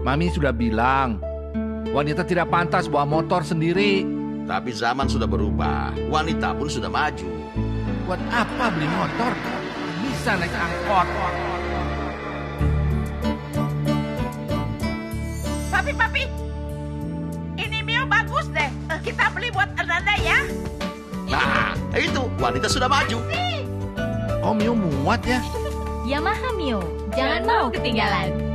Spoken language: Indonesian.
Mami sudah bilang, wanita tidak pantas bawa motor sendiri. Tapi zaman sudah berubah, wanita pun sudah maju. Buat apa beli motor? Bisa naik angkot. Papi, papi. Ini Mio bagus deh. Kita beli buat Ananda ya. Nah, itu wanita sudah maju. Oh Mio muat ya? Yamaha Mio, jangan mau ketinggalan.